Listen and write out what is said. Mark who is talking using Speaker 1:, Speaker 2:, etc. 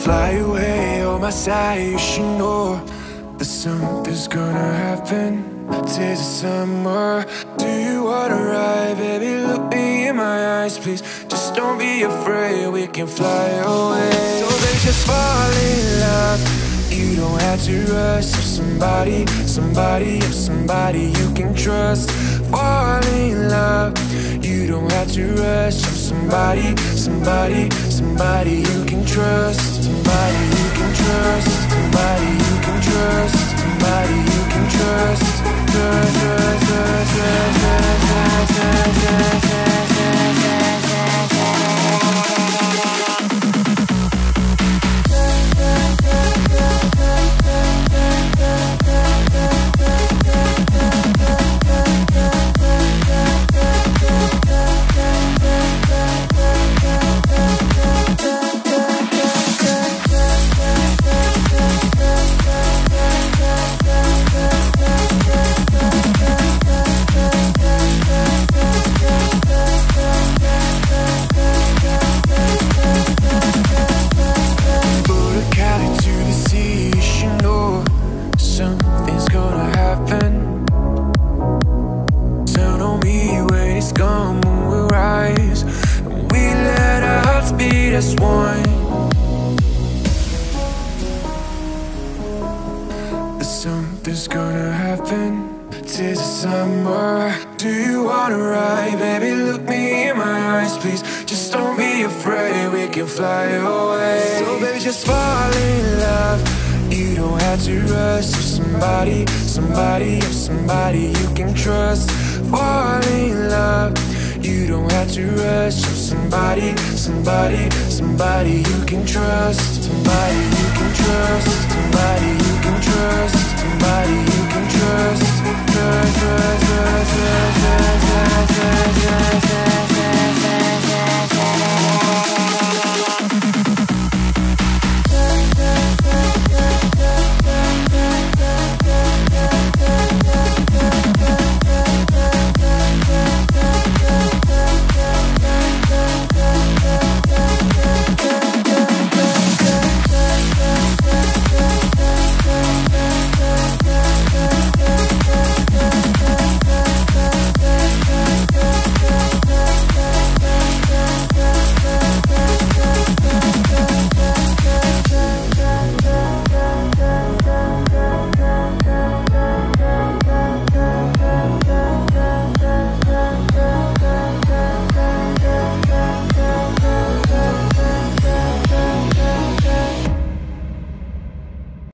Speaker 1: fly away on my side, you should know that something's gonna happen. Tis the summer. Do you wanna ride, baby? Look me in my eyes, please. Just don't be afraid, we can fly away. So they just fall in love. You don't have to rush. If somebody, somebody, if somebody you can trust. Fall in love. Don't have to rush. If somebody, somebody, somebody you can trust. Somebody you can trust. Somebody you can rise. And we let our hearts beat as one. Something's gonna happen. Tis the summer. Do you wanna ride, baby? Look me in my eyes, please. Just don't be afraid, we can fly away. So, baby, just fall in love. You don't have to rush. If somebody, somebody, if somebody you can trust. Fall to rush. Somebody, somebody, somebody you can trust. Somebody